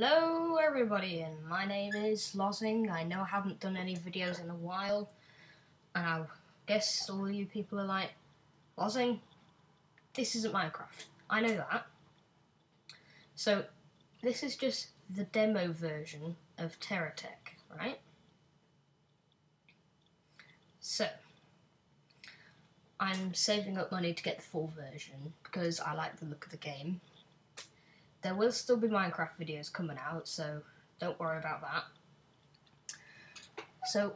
Hello everybody and my name is Lozing. I know I haven't done any videos in a while and I guess all you people are like, Lozing, this isn't Minecraft. I know that. So this is just the demo version of TerraTech, right? So I'm saving up money to get the full version because I like the look of the game there will still be Minecraft videos coming out, so don't worry about that. So,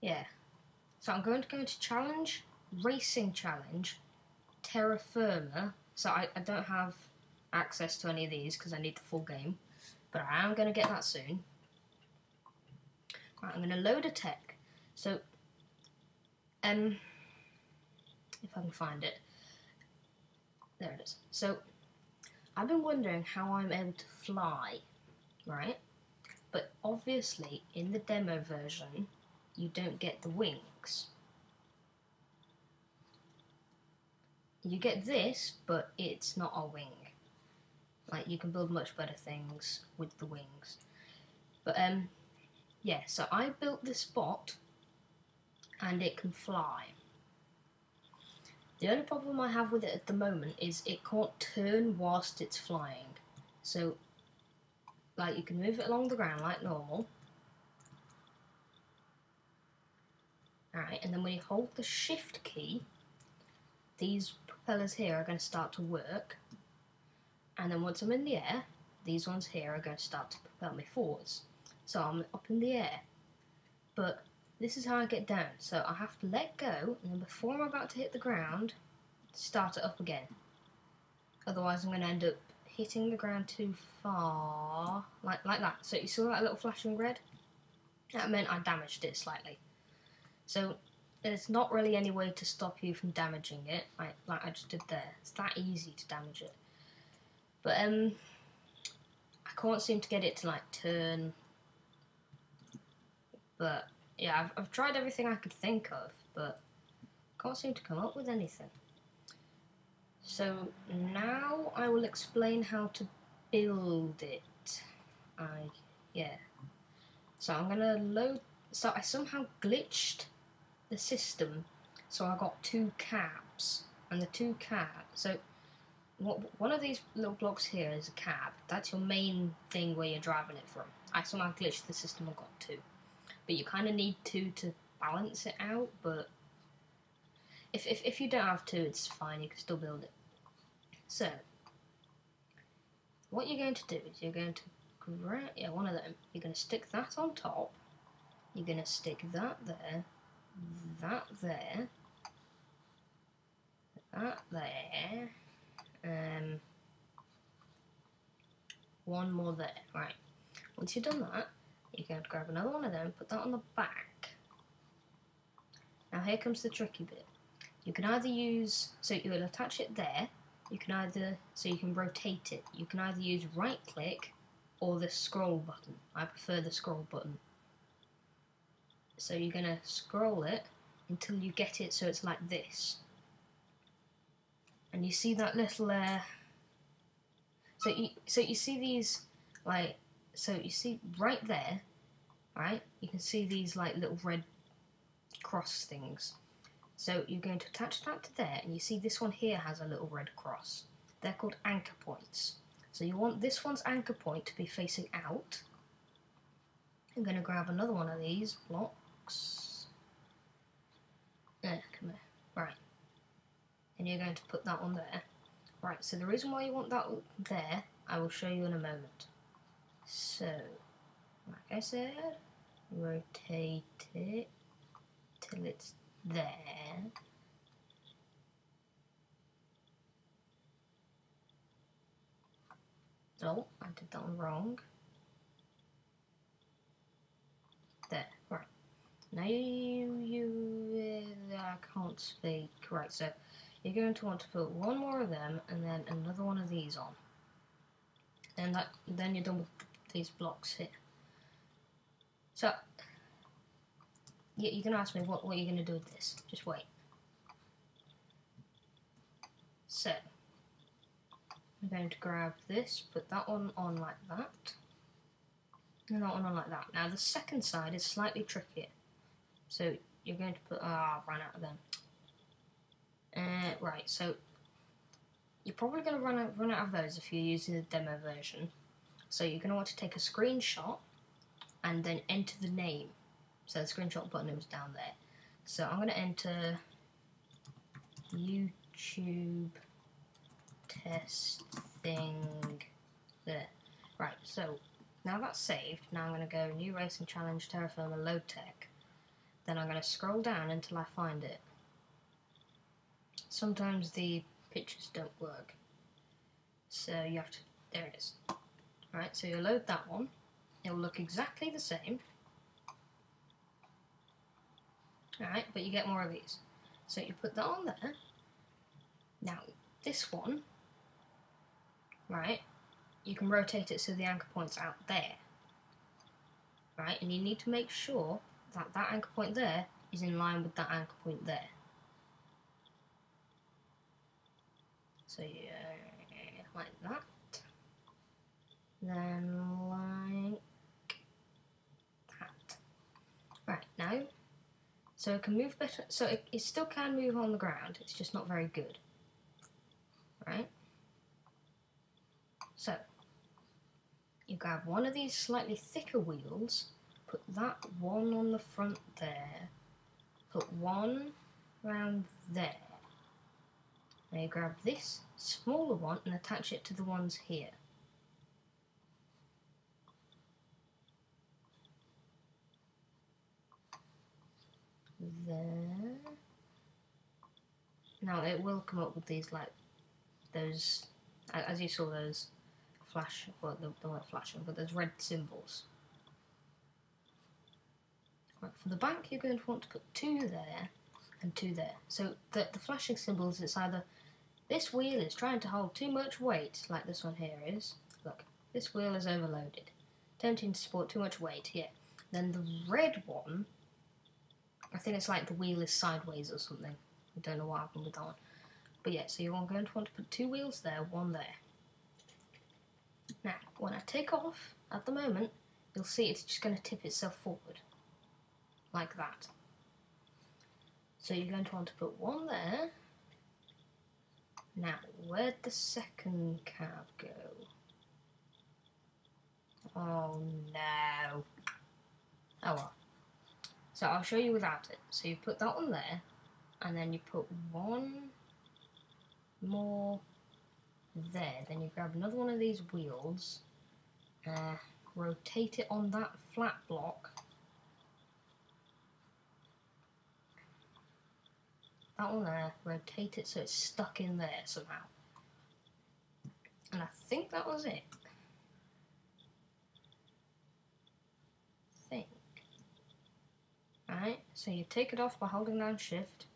yeah. So I'm going to go to challenge, racing challenge, terra firma. So I, I don't have access to any of these because I need the full game, but I am going to get that soon. Right, I'm going to load a tech. So, um, if I can find it. There it is. So, I've been wondering how I'm able to fly, right? But obviously, in the demo version, you don't get the wings. You get this, but it's not a wing. Like, you can build much better things with the wings. But, um, yeah, so I built this bot, and it can fly. The only problem I have with it at the moment is it can't turn whilst it's flying. So, like, you can move it along the ground like normal. Alright, and then when you hold the shift key, these propellers here are going to start to work. And then once I'm in the air, these ones here are going to start to propel me forwards. So I'm up in the air. But this is how I get down. So I have to let go, and then before I'm about to hit the ground, start it up again. Otherwise I'm going to end up hitting the ground too far, like like that. So you saw that little flashing red? That meant I damaged it slightly. So there's not really any way to stop you from damaging it, like, like I just did there. It's that easy to damage it. But um, I can't seem to get it to like turn. But yeah, I've, I've tried everything I could think of, but can't seem to come up with anything. So now I will explain how to build it. I, yeah. So I'm gonna load, so I somehow glitched the system, so I got two cabs, and the two cabs, so what, one of these little blocks here is a cab. That's your main thing where you're driving it from. I somehow glitched the system and got two but you kind of need two to balance it out. But if, if, if you don't have two, it's fine, you can still build it. So, what you're going to do is you're going to grab, yeah, one of them, you're going to stick that on top, you're going to stick that there, that there, that there, um, one more there, right. Once you've done that, going to grab another one of them, put that on the back. Now here comes the tricky bit. You can either use, so you'll attach it there, you can either, so you can rotate it, you can either use right click or the scroll button. I prefer the scroll button. So you're going to scroll it until you get it so it's like this. And you see that little, uh, so you, so you see these, like, so you see right there, right, you can see these like little red cross things. So you're going to attach that to there, and you see this one here has a little red cross. They're called anchor points. So you want this one's anchor point to be facing out. I'm going to grab another one of these blocks. There, come here. Right. And you're going to put that one there. Right, so the reason why you want that there, I will show you in a moment. So, like I said, rotate it till it's there. Oh, I did that wrong. There, right. Now you, you, uh, I can't speak. Right, so you're going to want to put one more of them and then another one of these on. And that, then you're done with these blocks here. So, you, you can ask me what, what you're going to do with this. Just wait. So, I'm going to grab this, put that one on like that, and that one on like that. Now the second side is slightly trickier. So you're going to put, ah, oh, ran out of them. Uh, right, so you're probably going to run out, run out of those if you're using the demo version. So you're going to want to take a screenshot and then enter the name. So the screenshot button is down there. So I'm going to enter YouTube test thing there. Right, so now that's saved. Now I'm going to go new racing challenge, terra firma, load tech. Then I'm going to scroll down until I find it. Sometimes the pictures don't work. So you have to, there it is. Right, so you load that one. It will look exactly the same. Alright, but you get more of these. So you put that on there. Now, this one, right, you can rotate it so the anchor point's out there. Right, and you need to make sure that that anchor point there is in line with that anchor point there. So yeah, like that. Then like that. Right, now, so it can move better, so it, it still can move on the ground, it's just not very good. Right? So, you grab one of these slightly thicker wheels, put that one on the front there, put one around there. Now you grab this smaller one and attach it to the ones here. There. Now it will come up with these like those, as you saw those flash, well they, weren't flashing, but those red symbols. Right, for the bank you're going to want to put two there and two there. So the, the flashing symbols, it's either this wheel is trying to hold too much weight, like this one here is. Look, this wheel is overloaded. Tempting to support too much weight, yeah. Then the red one, I think it's like the wheel is sideways or something. I don't know what happened with that one. But yeah, so you're going to want to put two wheels there, one there. Now, when I take off, at the moment, you'll see it's just going to tip itself forward. Like that. So you're going to want to put one there, now, where'd the second cab go? Oh no. Oh well. So I'll show you without it. So you put that one there, and then you put one more there. Then you grab another one of these wheels, uh, rotate it on that flat block, that one there, rotate it so it's stuck in there somehow. And I think that was it. think. Alright, so you take it off by holding down shift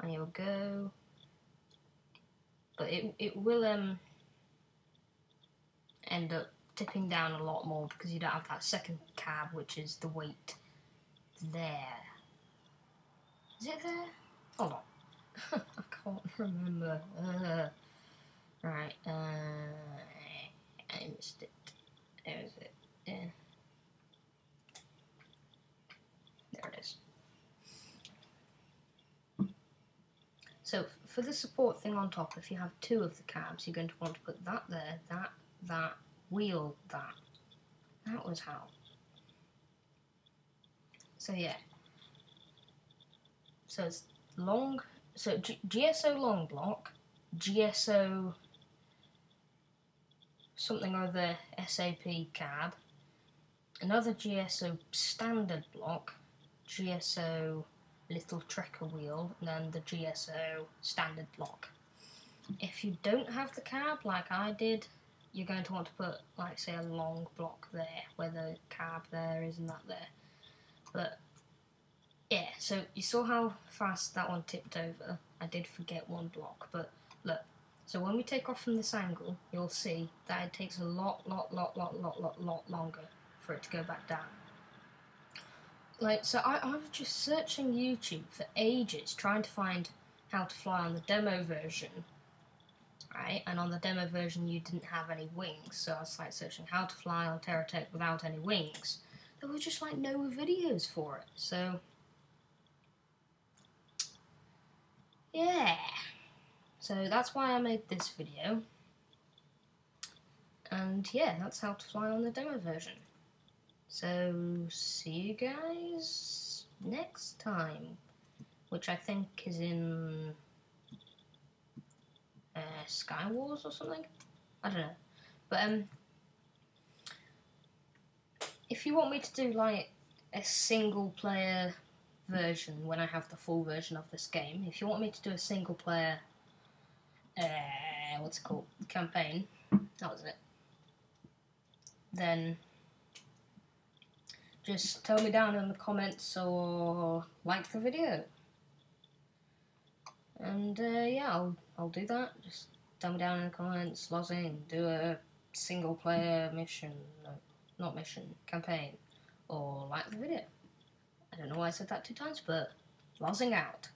and you'll go but it it will um end up tipping down a lot more because you don't have that second cab which is the weight there. Is it there? Hold on. I can't remember. Uh, right, uh, I missed it. There is it. Yeah. There it is. So for the support thing on top, if you have two of the cabs, you're going to want to put that there, that, that, wheel, that. That was how. So yeah. So it's long so G GSO long block, GSO something or other SAP cab, another GSO standard block, GSO little trekker wheel, and then the GSO standard block. If you don't have the cab like I did, you're going to want to put like say a long block there where the cab there is and that there. But yeah, so you saw how fast that one tipped over. I did forget one block, but look. So when we take off from this angle, you'll see that it takes a lot, lot, lot, lot, lot, lot, lot longer for it to go back down. Like, so I, I was just searching YouTube for ages trying to find how to fly on the demo version. right? And on the demo version, you didn't have any wings, so I was like searching how to fly on Terratech without any wings. There were just like no videos for it, so yeah. So that's why I made this video. And yeah, that's how to fly on the demo version. So see you guys next time, which I think is in uh, Sky Wars or something. I don't know, but um, if you want me to do like a single player version when I have the full version of this game, if you want me to do a single player, uh, what's it called, campaign, that was it, then just tell me down in the comments or like the video. And uh, yeah, I'll, I'll do that. Just tell me down in the comments, lozing, do a single player mission, no, not mission, campaign, or like the video. I don't know why I said that two times, but lozing out.